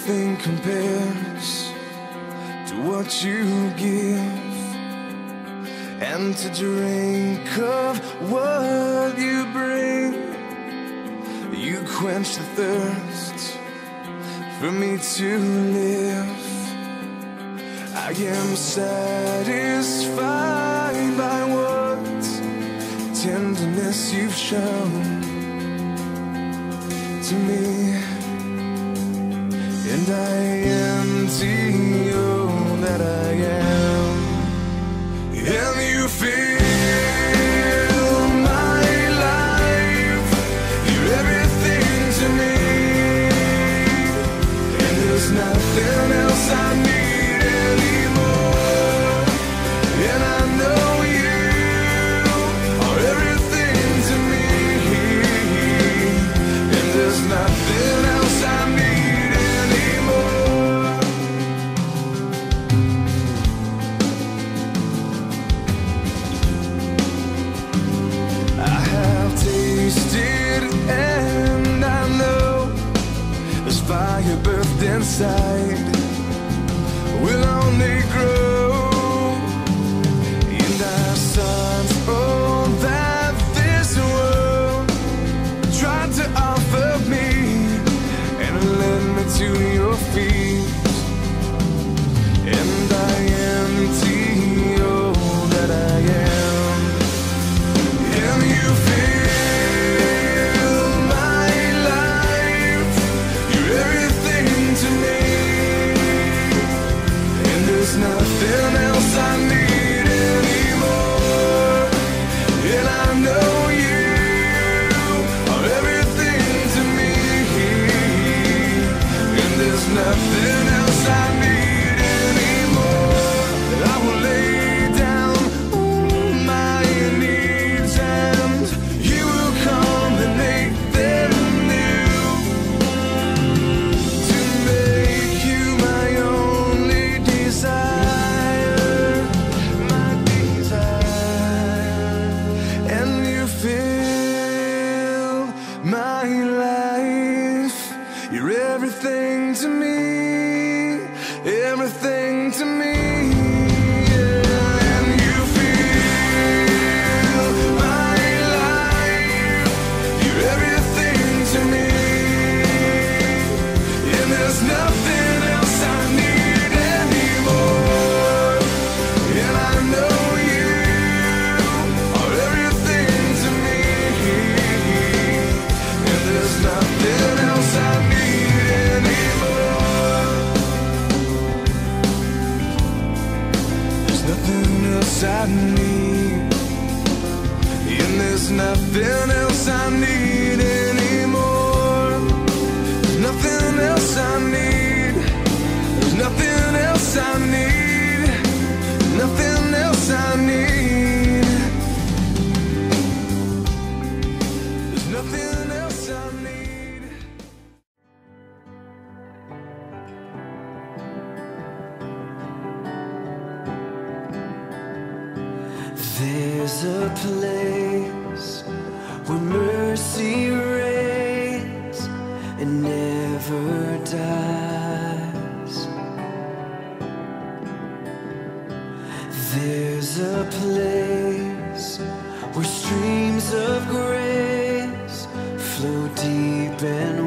Nothing compares to what you give and to drink of what you bring. You quench the thirst for me to live. I am satisfied by what tenderness you've shown to me night inside will only grow everything to me, everything nothing else I need anymore. There's nothing else I need. There's nothing else I need. Nothing else I need. There's nothing else I need. There's a place never dies. There's a place where streams of grace flow deep and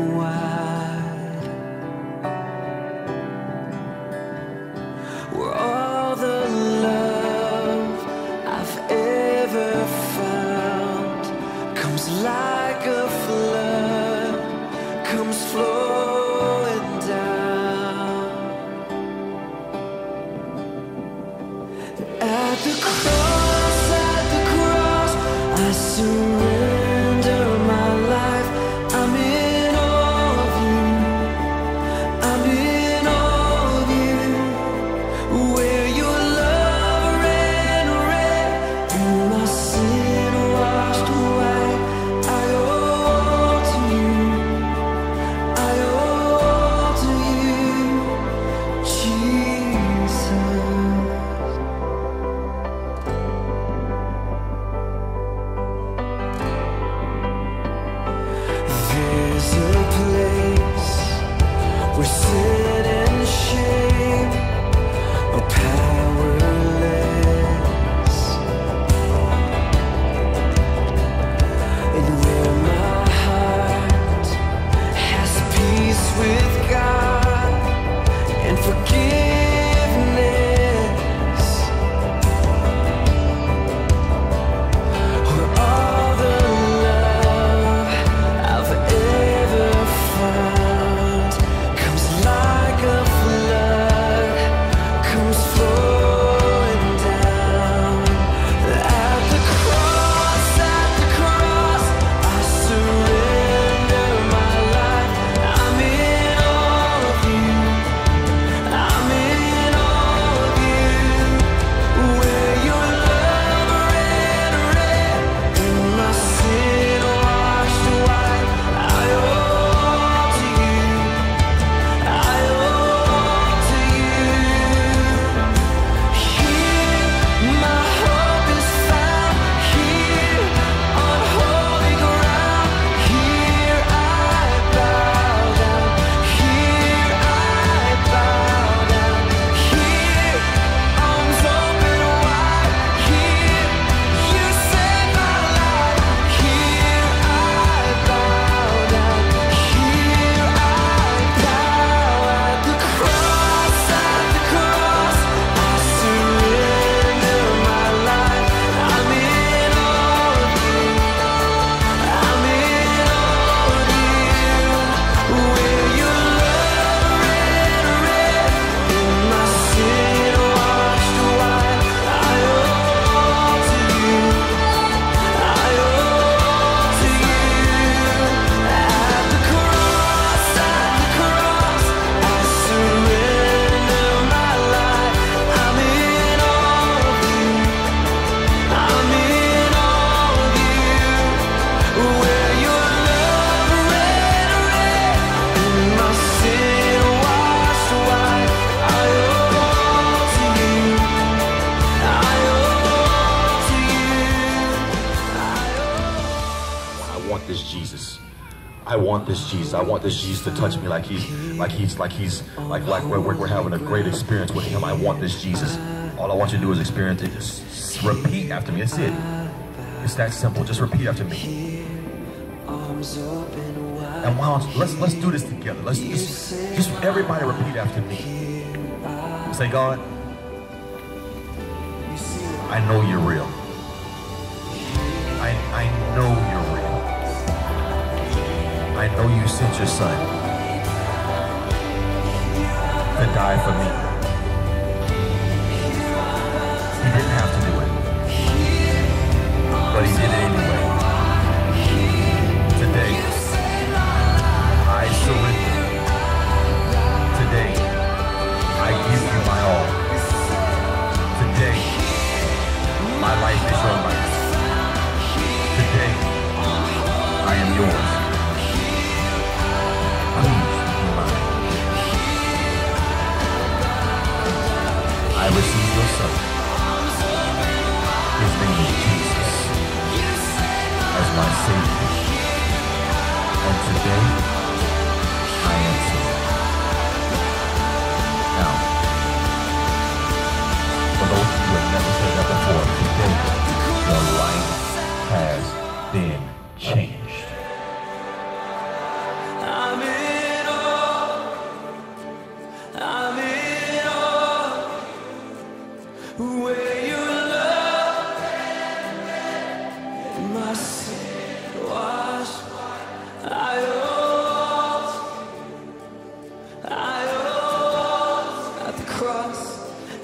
I want this Jesus. I want this Jesus to touch me like he's like he's like he's like like we're, we're having a great experience with him. I want this Jesus. All I want you to do is experience it. Just repeat after me. That's it. It's that simple. Just repeat after me. And why don't let's let's do this together. Let's just just everybody repeat after me. Say, God, I know you're real. I I know you're real. I know you sent your son to die for me. He didn't have to do it. But he did it anyway. Today, I surrender. Today, I give you my all. Today, my life is your life. Today, I am yours.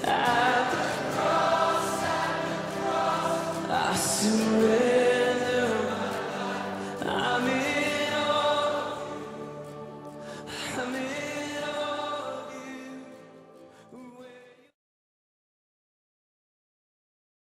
At the cross, at the cross, I surrender.